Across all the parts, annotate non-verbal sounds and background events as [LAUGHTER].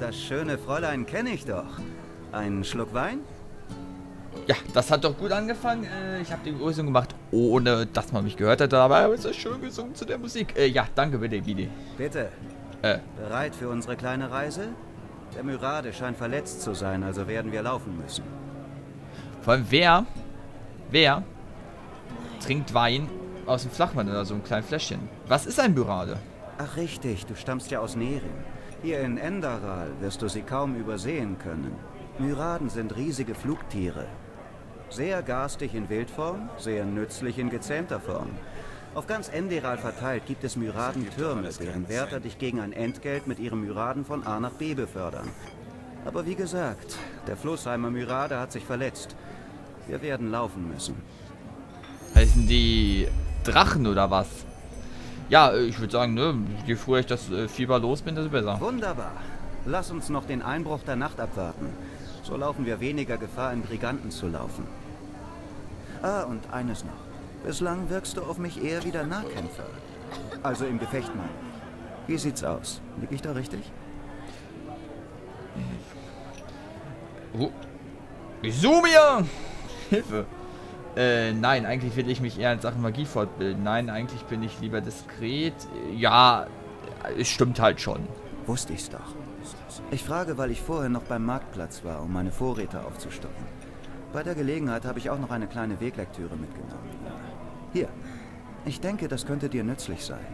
das schöne Fräulein kenne ich doch. Einen Schluck Wein? Ja, das hat doch gut angefangen. Äh, ich habe die Begrüßung gemacht, ohne dass man mich gehört hätte, aber es ist schön gesungen zu der Musik. Äh, ja, danke bitte, Bidi. Bitte. Äh, Bereit für unsere kleine Reise? Der Myrade scheint verletzt zu sein, also werden wir laufen müssen. vor allem wer, wer trinkt Wein aus dem Flachmann oder so ein kleines Fläschchen? Was ist ein Bürade? Ach richtig, du stammst ja aus Nerim. Hier in Enderal wirst du sie kaum übersehen können. Myraden sind riesige Flugtiere. Sehr garstig in Wildform, sehr nützlich in gezähmter Form. Auf ganz Enderal verteilt gibt es Myradentürme, deren Wärter dich gegen ein Entgelt mit ihrem Myraden von A nach B befördern. Aber wie gesagt, der Floßheimer Myrade hat sich verletzt. Wir werden laufen müssen. Heißen die Drachen oder was? Ja, äh, ich würde sagen, ne, je früher ich das äh, Fieber los bin, desto besser. Wunderbar. Lass uns noch den Einbruch der Nacht abwarten. So laufen wir weniger Gefahr, in Briganten zu laufen. Ah, und eines noch. Bislang wirkst du auf mich eher wie der Nahkämpfer. Also im Gefecht, Mann. Wie sieht's aus? Lieg ich da richtig? Oh. Isumia! Hilfe! Äh, nein, eigentlich will ich mich eher in Sachen Magie fortbilden. Nein, eigentlich bin ich lieber diskret. Ja, es stimmt halt schon. Wusste ich's doch. Ich frage, weil ich vorher noch beim Marktplatz war, um meine Vorräte aufzustocken. Bei der Gelegenheit habe ich auch noch eine kleine Weglektüre mitgenommen. Hier. Ich denke, das könnte dir nützlich sein.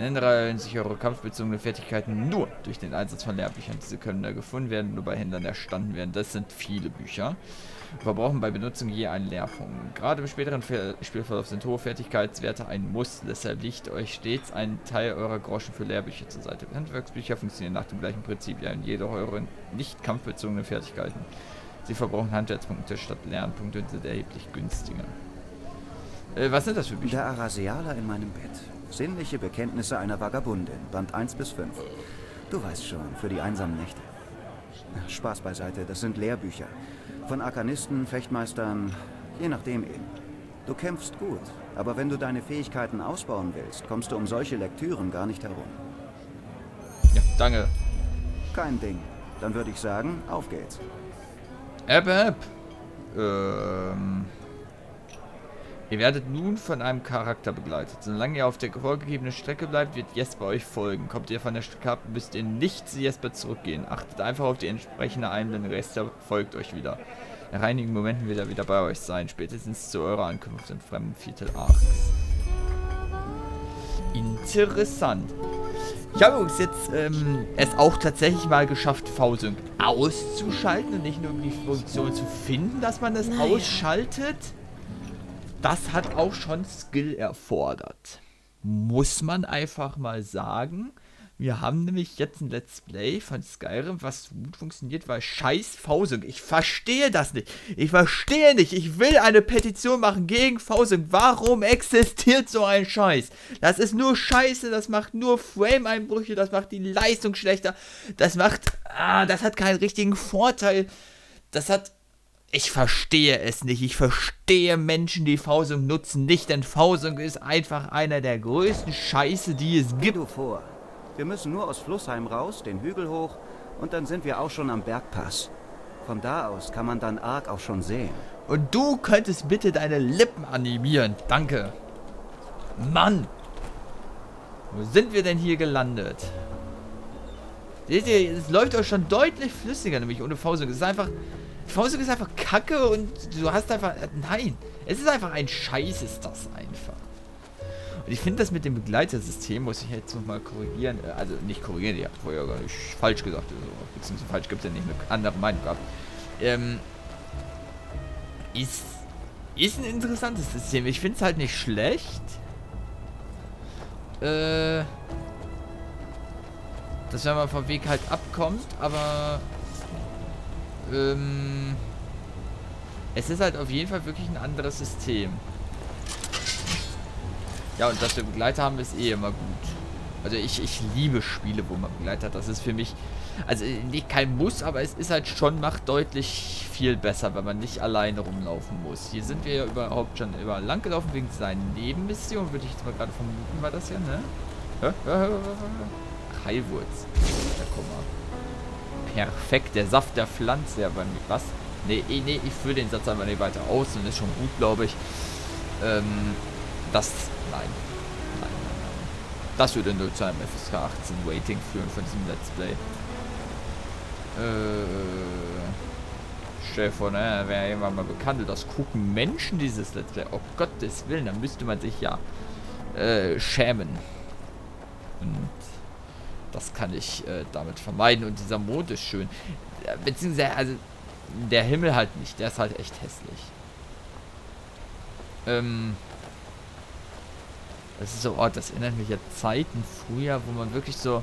Enderal sich eure kampfbezogenen Fertigkeiten nur durch den Einsatz von Lehrbüchern. Diese können da gefunden werden, nur bei Händlern erstanden werden. Das sind viele Bücher. Verbrauchen bei Benutzung je einen Lehrpunkt. Gerade im späteren Ver Spielverlauf sind hohe Fertigkeitswerte ein Muss. Deshalb liegt euch stets ein Teil eurer Groschen für Lehrbücher zur Seite. Handwerksbücher funktionieren nach dem gleichen Prinzip. Ja, in jeder eure nicht kampfbezogenen Fertigkeiten. Sie verbrauchen Handwerkspunkte statt Lernpunkte und sind erheblich günstiger. Äh, was sind das für Bücher? Der Arasialer in meinem Bett. Sinnliche Bekenntnisse einer Vagabundin. Band 1 bis 5. Du weißt schon, für die einsamen Nächte. Spaß beiseite, das sind Lehrbücher. Von Arkanisten, Fechtmeistern, je nachdem eben. Du kämpfst gut, aber wenn du deine Fähigkeiten ausbauen willst, kommst du um solche Lektüren gar nicht herum. Ja, danke. Kein Ding. Dann würde ich sagen, auf geht's. App, App. Ähm. Ihr werdet nun von einem Charakter begleitet. Solange ihr auf der vorgegebenen Strecke bleibt, wird Jesper euch folgen. Kommt ihr von der Strecke ab, müsst ihr nicht zu Jesper zurückgehen. Achtet einfach auf die entsprechende Einblendung. Jesper folgt euch wieder. Nach einigen Momenten wird er wieder bei euch sein. Spätestens zu eurer Ankunft im fremden Viertel Arx. Interessant. Ich habe übrigens jetzt ähm, es auch tatsächlich mal geschafft, V-Sync auszuschalten und nicht nur die Funktion zu finden, dass man das ausschaltet. Das hat auch schon Skill erfordert. Muss man einfach mal sagen. Wir haben nämlich jetzt ein Let's Play von Skyrim, was gut funktioniert, weil scheiß V-Sync. Ich verstehe das nicht. Ich verstehe nicht. Ich will eine Petition machen gegen V-Sync. Warum existiert so ein Scheiß? Das ist nur Scheiße. Das macht nur Frame-Einbrüche. Das macht die Leistung schlechter. Das macht... Ah, das hat keinen richtigen Vorteil. Das hat... Ich verstehe es nicht. Ich verstehe Menschen, die V-Sync nutzen, nicht, denn V-Sync ist einfach einer der größten Scheiße, die es gibt. du vor. Wir müssen nur aus Flussheim raus, den Hügel hoch und dann sind wir auch schon am Bergpass. Von da aus kann man dann Arg auch schon sehen. Und du könntest bitte deine Lippen animieren. Danke. Mann. Wo sind wir denn hier gelandet? Seht ihr, es läuft euch schon deutlich flüssiger, nämlich ohne V-Sync. Es ist einfach... V-Sync ist einfach kacke und du hast einfach... Nein. Es ist einfach ein Scheiß, ist das einfach. Und ich finde das mit dem Begleitersystem, muss ich jetzt nochmal korrigieren. äh, Also nicht korrigieren, ich habe vorher gar nicht falsch gesagt. Also, beziehungsweise falsch gibt es ja nicht eine andere Meinung gehabt. Ähm, ist, ist ein interessantes System. Ich finde es halt nicht schlecht. Äh, dass wenn man vom Weg halt abkommt, aber ähm, es ist halt auf jeden Fall wirklich ein anderes System. Ja, und dass wir Begleiter haben, ist eh immer gut. Also ich, ich liebe Spiele, wo man Begleiter hat. Das ist für mich, also nicht kein Muss, aber es ist halt schon, macht deutlich viel besser, wenn man nicht alleine rumlaufen muss. Hier sind wir ja überhaupt schon überall lang gelaufen, wegen seinen Nebenmissionen, würde ich jetzt mal gerade vermuten, war das ja, ne? Heilwurz. guck mal. Perfekt, der Saft der Pflanze. Bei mir, was? Nee, eh, nee, ich führe den Satz einfach nicht weiter aus und ist schon gut, glaube ich. Ähm, das, nein. Nein, nein, nein. Das würde nur zu einem FSK 18 Waiting führen von diesem Let's Play. Äh, stell vor, ne, wäre irgendwann mal bekannt, das gucken Menschen dieses Let's Play. Oh Gottes Willen, dann müsste man sich ja äh, schämen. Und das kann ich äh, damit vermeiden. Und dieser Mond ist schön. Beziehungsweise, also der Himmel halt nicht. Der ist halt echt hässlich. Ähm. Das ist so, oh, das erinnert mich ja Zeiten früher, wo man wirklich so.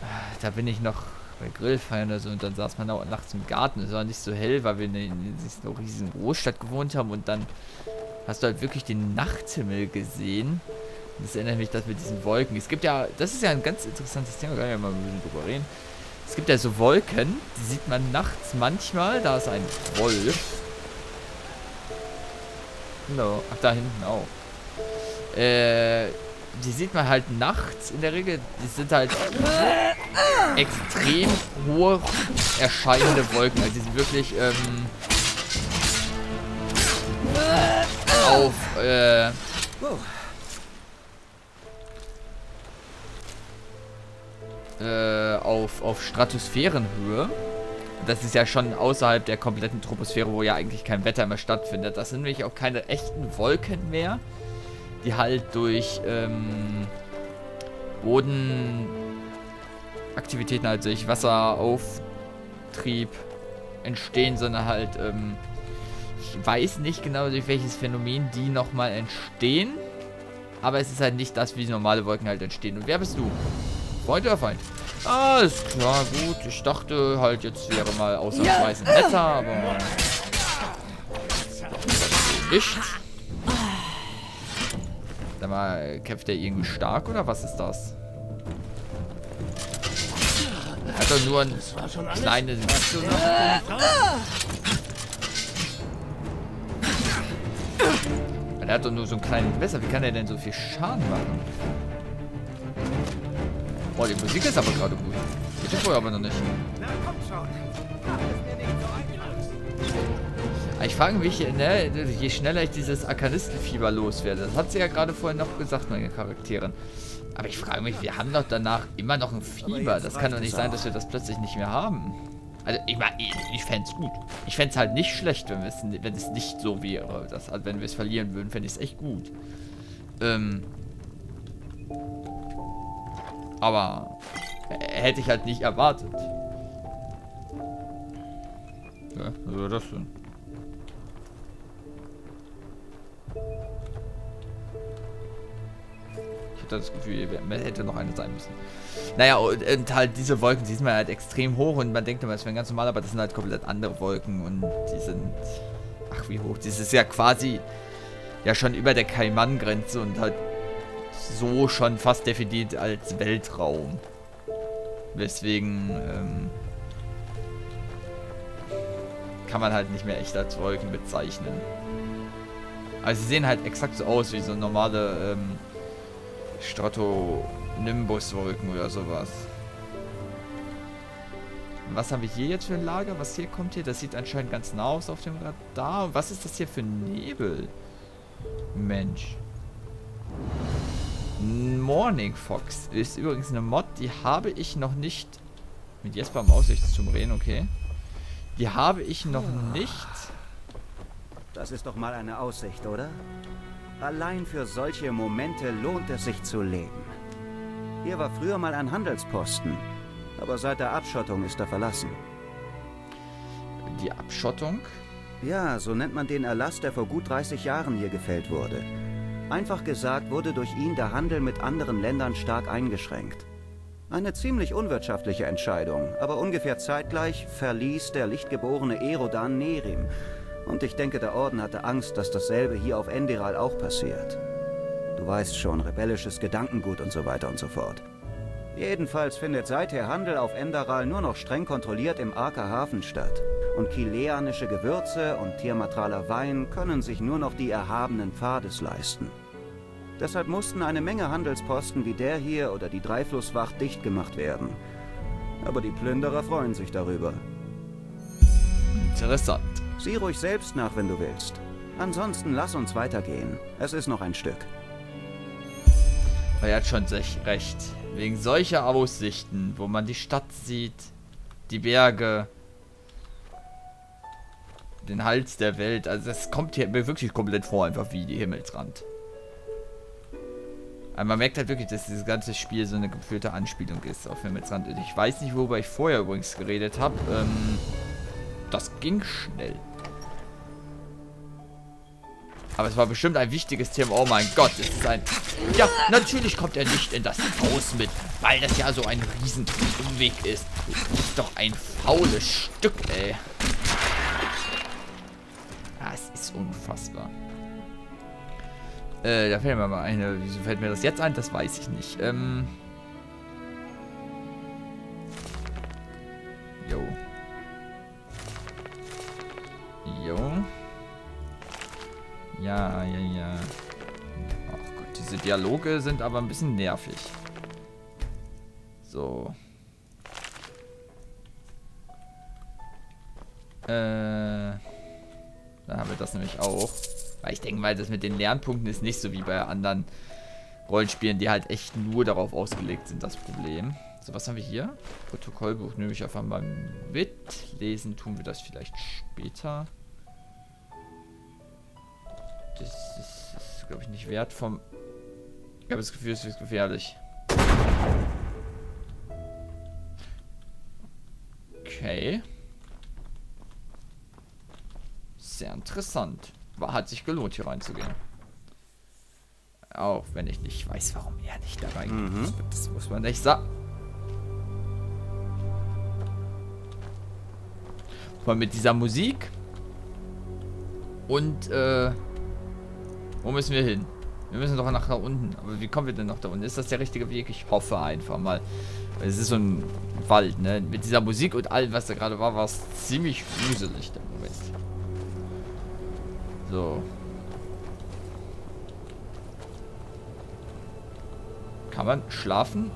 Äh, da bin ich noch bei Grillfeiern oder so und dann saß man auch nachts im Garten. Es war nicht so hell, weil wir in, in dieser riesigen Großstadt gewohnt haben und dann hast du halt wirklich den Nachthimmel gesehen. Das erinnert mich das mit diesen Wolken. Es gibt ja, das ist ja ein ganz interessantes Thema, kann ich ja mal ein bisschen drüber reden. Es gibt ja so Wolken, die sieht man nachts manchmal. Da ist ein Wolf. No. Ach, da hinten auch. Äh, die sieht man halt nachts in der Regel. Die sind halt extrem hoch erscheinende Wolken. Also die sind wirklich ähm, auf äh, äh, auf, auf Stratosphärenhöhe. Das ist ja schon außerhalb der kompletten Troposphäre, wo ja eigentlich kein Wetter mehr stattfindet. Das sind nämlich auch keine echten Wolken mehr, die halt durch ähm, Bodenaktivitäten, also durch Wasserauftrieb entstehen, sondern halt, ähm, ich weiß nicht genau, durch welches Phänomen die nochmal entstehen. Aber es ist halt nicht das, wie normale Wolken halt entstehen. Und wer bist du? Freund oder Feind? Alles klar, gut. Ich dachte halt, jetzt wäre mal ausnahmsweise netter, aber... Nicht. Sag mal, kämpft der irgendwie stark oder was ist das? Er hat doch nur ein kleines... Er hat doch nur so einen kleinen Messer. Wie kann er denn so viel Schaden machen? Boah, die Musik ist aber gerade gut. Geht vorher aber noch nicht. Ich frage mich, ne, je schneller ich dieses Arkanistenfieber loswerde. Das hat sie ja gerade vorhin noch gesagt, meine Charaktere. Aber ich frage mich, wir haben doch danach immer noch ein Fieber. Das kann doch nicht sein, dass wir das plötzlich nicht mehr haben. Also, ich meine, ich, ich fände es gut. Ich fände es halt nicht schlecht, wenn, wenn es nicht so wäre. Das, also, wenn wir es verlieren würden, fände ich es echt gut. Ähm, aber hätte ich halt nicht erwartet. Ja, was war das denn? Ich hatte das Gefühl, hätte noch eine sein müssen. Naja, und, und, halt diese Wolken, die sind halt extrem hoch und man denkt immer, es wären ganz normal, aber das sind halt komplett andere Wolken und die sind, ach wie hoch, das ist ja quasi ja schon über der Kaiman-Grenze und halt so schon fast definiert als Weltraum. Weswegen ähm, kann man halt nicht mehr echt als Wolken bezeichnen. Also sie sehen halt exakt so aus wie so normale ähm, Strato-Nimbus-Wolken oder sowas. Was haben wir hier jetzt für ein Lager? Was hier kommt hier? Das sieht anscheinend ganz nah aus auf dem Radar. Was ist das hier für Nebel? Mensch. Morning Fox ist übrigens eine Mod, die habe ich noch nicht... Mit Jesper im Aussicht zum Reden, okay. Die habe ich noch nicht... Das ist doch mal eine Aussicht, oder? Allein für solche Momente lohnt es sich zu leben. Hier war früher mal ein Handelsposten, aber seit der Abschottung ist er verlassen. Die Abschottung? Ja, so nennt man den Erlass, der vor gut 30 Jahren hier gefällt wurde. Einfach gesagt wurde durch ihn der Handel mit anderen Ländern stark eingeschränkt. Eine ziemlich unwirtschaftliche Entscheidung, aber ungefähr zeitgleich verließ der lichtgeborene Erodan Nerim. Und ich denke, der Orden hatte Angst, dass dasselbe hier auf Enderal auch passiert. Du weißt schon, rebellisches Gedankengut und so weiter und so fort. Jedenfalls findet seither Handel auf Enderal nur noch streng kontrolliert im Arker Hafen statt. Und kileanische Gewürze und tiermatraler Wein können sich nur noch die erhabenen Pfades leisten. Deshalb mussten eine Menge Handelsposten wie der hier oder die Dreiflusswacht dicht gemacht werden. aber die Plünderer freuen sich darüber. Interessant. Sieh ruhig selbst nach, wenn du willst. Ansonsten lass uns weitergehen. Es ist noch ein Stück. Er hat schon recht. Wegen solcher Aussichten, wo man die Stadt sieht, die Berge, den Hals der Welt. Also das kommt hier mir wirklich komplett vor, einfach wie die Himmelsrand. Aber man merkt halt wirklich, dass dieses ganze Spiel so eine gefühlte Anspielung ist auf Himmelsrand. Ich weiß nicht, worüber ich vorher übrigens geredet habe. Ähm, das ging schnell. Aber es war bestimmt ein wichtiges Thema. Oh mein Gott, es ist ein... Ja, natürlich kommt er nicht in das Haus mit, weil das ja so ein riesen Umweg ist. Das ist doch ein faules Stück, ey. Es ist unfassbar. Äh, da fällt mir mal eine. Wieso fällt mir das jetzt ein? Das weiß ich nicht. Ähm... Jo. Jo. Ja, ja, ja. Ach Gott, diese Dialoge sind aber ein bisschen nervig. So. Äh. Dann haben wir das nämlich auch. Weil ich denke mal, das mit den Lernpunkten ist nicht so wie bei anderen Rollenspielen, die halt echt nur darauf ausgelegt sind, das Problem. So, was haben wir hier? Protokollbuch nehme ich einfach mal mit. Lesen tun wir das vielleicht später. Das ist, ist glaube ich, nicht wert vom... Ich habe das Gefühl, es wird gefährlich. Okay. Sehr interessant. War, hat sich gelohnt, hier reinzugehen. Auch wenn ich nicht weiß, warum er nicht da reingeht. Mhm. Das muss man nicht sagen. Vor allem mit dieser Musik. Und, äh, wo müssen wir hin? Wir müssen doch nach da unten. Aber wie kommen wir denn noch da unten? Ist das der richtige Weg? Ich hoffe einfach mal. Es ist so ein Wald, ne? Mit dieser Musik und allem, was da gerade war, war es ziemlich gruselig, der Moment. So. Kann man schlafen?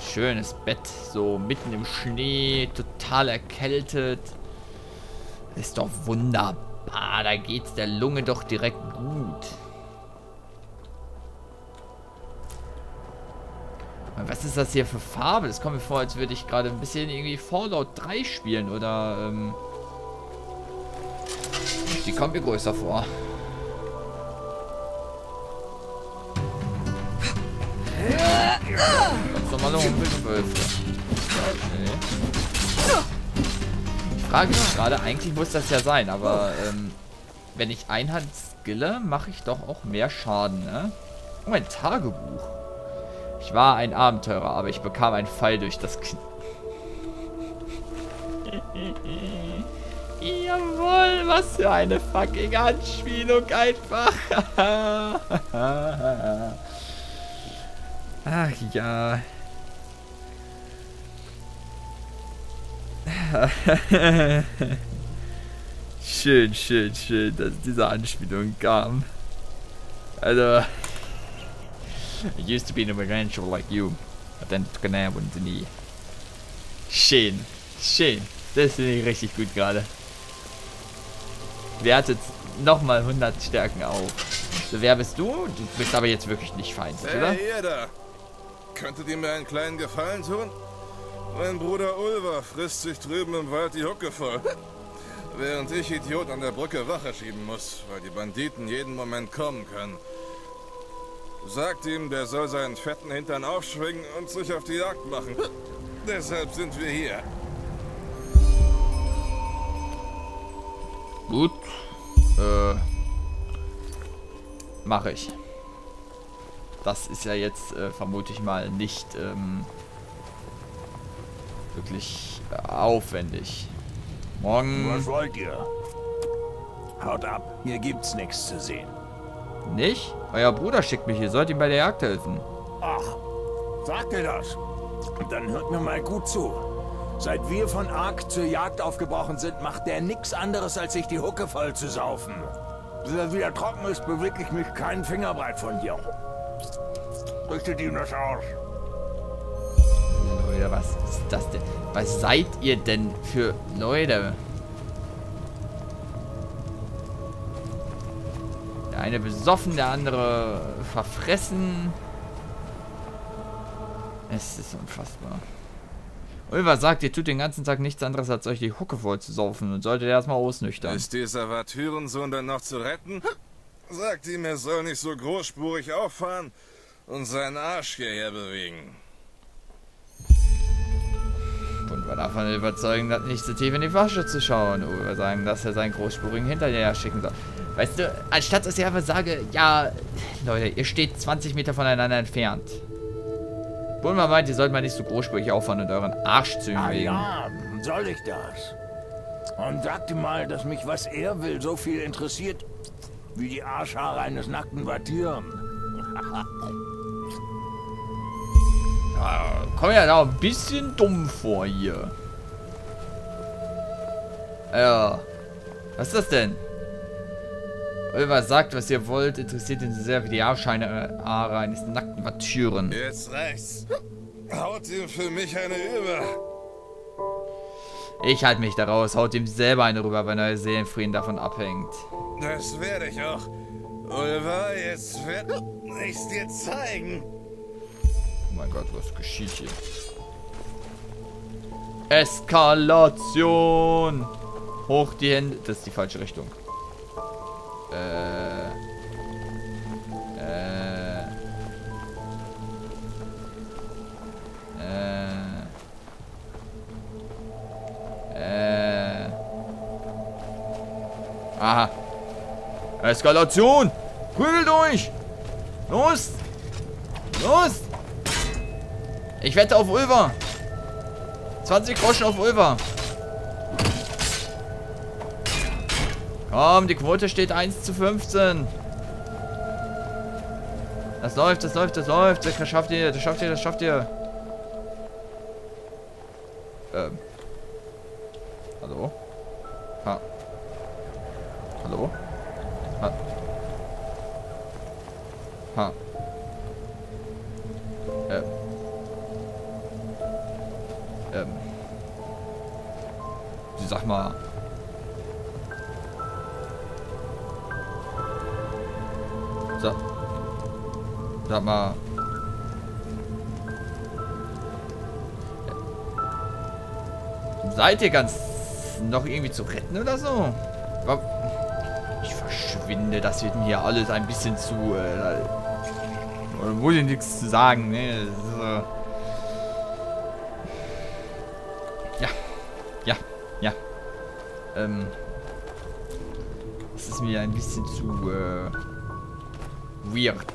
schönes Bett, so mitten im Schnee, total erkältet. Ist doch wunderbar, da geht's der Lunge doch direkt gut. Was ist das hier für Farbe? Das kommt mir vor, als würde ich gerade ein bisschen irgendwie Fallout 3 spielen oder ähm Die kommt mir größer vor. Ganz normale Humpelwölfe. Okay. Ich frage mich gerade, eigentlich muss das ja sein, aber ähm, wenn ich Einhand skille, mache ich doch auch mehr Schaden, ne? Oh, ein Tagebuch. Ich war ein Abenteurer, aber ich bekam einen Pfeil durch das Knie. [LAUGHS] Jawohl, was für eine fucking Anspielung einfach. [LAUGHS] Ach ja. [LAUGHS] schön, schön, schön, dass diese Anspielung kam. Also. I used to be an adventurer like you, but then took a nap in the knee. Schön, schön. Das finde ich richtig gut gerade. Wertet nochmal 100 Stärken auf. So, wer bist du? Du bist aber jetzt wirklich nicht feindlich, oder? Hey, ihr da. Könntet ihr mir einen kleinen Gefallen tun? Mein Bruder Ulver frisst sich drüben im Wald die Hucke voll. Während ich Idiot an der Brücke Wache schieben muss, weil die Banditen jeden Moment kommen können. Sagt ihm, der soll seinen fetten Hintern aufschwingen und sich auf die Jagd machen. [LAUGHS] Deshalb sind wir hier. Gut. Äh. Mache ich. Das ist ja jetzt, äh, vermute ich mal, nicht ähm, wirklich äh, aufwendig. Morgen. Was wollt ihr? Haut ab, hier gibt's nichts zu sehen. Nicht? Euer Bruder schickt mich hier, sollt ihm bei der Jagd helfen. Ach, sagt ihr das? Dann hört mir mal gut zu. Seit wir von Ark zur Jagd aufgebrochen sind, macht der nichts anderes, als sich die Hucke voll zu saufen. Bis er wieder trocken ist, bewege ich mich keinen Fingerbreit von dir. Richtet ihm das aus. Leute, was ist das denn? Was seid ihr denn für Leute? Eine besoffen, der andere verfressen. Es ist unfassbar. Ulver sagt, ihr tut den ganzen Tag nichts anderes, als euch die Hucke voll zu saufen und solltet erstmal ausnüchtern. Ist dieser Watyrensohn dann noch zu retten? Sagt ihm, er soll nicht so großspurig auffahren und seinen Arsch hierher bewegen. Und war davon überzeugen, das nicht zu tief in die Flasche zu schauen. Oder sagen, dass er seinen großspurigen Hinterher schicken soll. Weißt du, anstatt dass ich einfach sage, ja, Leute, ihr steht 20 Meter voneinander entfernt. Bulma meint, ihr sollt mal nicht so großspurig auffahren und euren Arsch zu ihm Ah ja, soll ich das? Und sagte mal, dass mich, was er will, so viel interessiert, wie die Arschhaare eines nackten Vatieren. [LAUGHS] Ja, komm ja da ein bisschen dumm vor hier. Ja. Was ist das denn? Ulver sagt, was ihr wollt, interessiert ihn sehr wie die Arschscheine Haare eines nackten Watyren. Jetzt reicht's. Haut ihm für mich eine über. Ich halte mich da raus, haut ihm selber eine rüber, wenn euer Seelenfrieden davon abhängt. Das werde ich auch. Ulva, jetzt werde ich's dir zeigen. Oh mein Gott, was geschieht hier? Eskalation! Hoch die Hände. Das ist die falsche Richtung. Äh. Äh. Äh. Äh. Aha. Eskalation! Prügelt euch! Los! Los! Ich wette auf Ulver. 20 Groschen auf Ulver. Komm, die Quote steht 1 zu 15. Das läuft, das läuft, das läuft. Das schafft ihr, das schafft ihr, das schafft ihr. Ähm. Hallo? Ha. Hallo? Ha. Ha. Ähm. Ähm. Sag mal. Sag. Sag mal. Seid ihr ganz noch irgendwie zu retten oder so? Ich verschwinde, das wird mir alles ein bisschen zu. Äh, oder muss ich nichts zu sagen, ne? Ist, äh, ja. Ja. Ja. Ähm. Das ist mir ein bisschen zu äh, weird.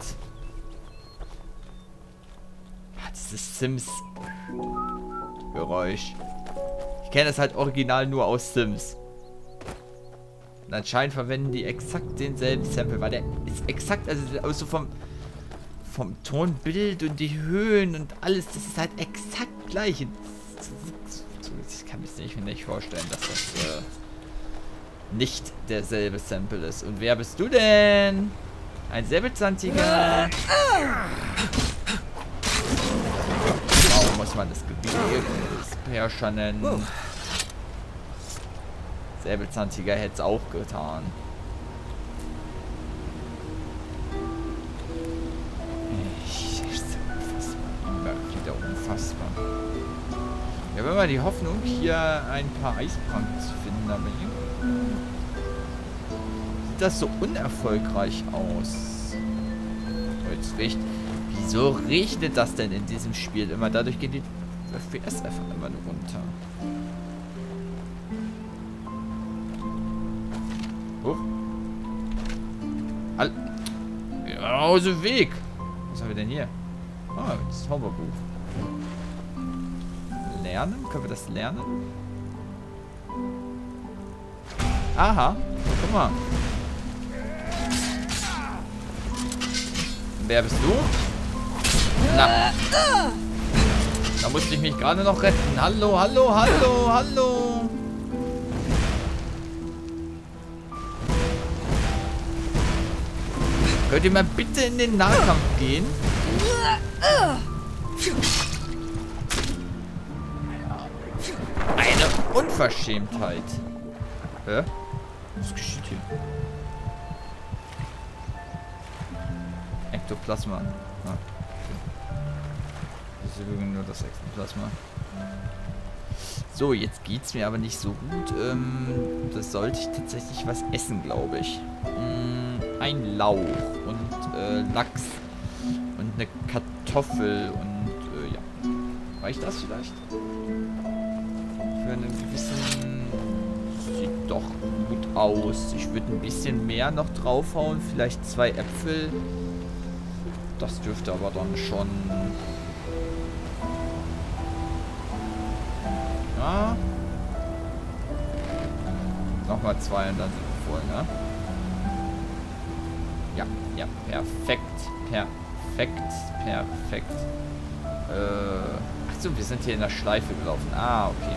Ah, dieses Sims-Geräusch. Ich kenne das halt original nur aus Sims. Und anscheinend verwenden die exakt denselben Sample, weil der ist exakt, also also vom, vom Tonbild und die Höhen und alles, das ist halt exakt gleich. Ich kann mir nicht vorstellen, dass das äh, nicht derselbe Sample ist. Und wer bist du denn? Ein Säbelzahntiger. Warum muss man das Gebirge Perscher nennen? Säbelzahntiger hätte es auch getan. Ich, ich, wieder unfassbar. Ich habe immer die Hoffnung, hier ein paar Eispranken zu finden, aber irgendwie sieht das so unerfolgreich aus. Jetzt riecht. Wieso regnet das denn in diesem Spiel immer? Dadurch gehen die FPS einfach immer nur runter. Huch. All. Ja, aus dem Weg. Was haben wir denn hier? Ah, das Zauberbuch. Lernen? Können wir das lernen? Aha. Guck mal. Wer bist du? Na. Da musste ich mich gerade noch retten. Hallo, hallo, hallo, hallo. Könnt ihr mal bitte in den Nahkampf gehen? Eine Unverschämtheit. Hä? Was geschieht hier? Ektoplasma. Ah, okay. Das ist nur das Ektoplasma. So, jetzt geht's mir aber nicht so gut. Ähm, das sollte ich tatsächlich was essen, glaube ich. Mm, ein Lauch und äh, Lachs und eine Kartoffel und äh, ja. Reicht das vielleicht? Für einen gewissen... Sieht doch gut aus. Ich würde ein bisschen mehr noch draufhauen. Vielleicht zwei Äpfel. Das dürfte aber dann schon... Ja. Nochmal zwei und dann sind wir voll, ne? Ja, ja, perfekt. Perfekt, perfekt. Äh, achso, wir sind hier in der Schleife gelaufen. Ah, okay.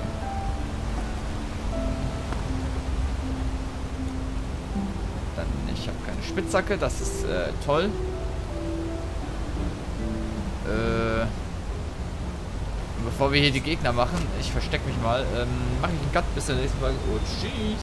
Dann, ich habe keine Spitzhacke, das ist äh, toll. Äh, bevor wir hier die Gegner machen, ich verstecke mich mal, ähm, mache ich einen Cut bis zur nächsten Folge und tschüss.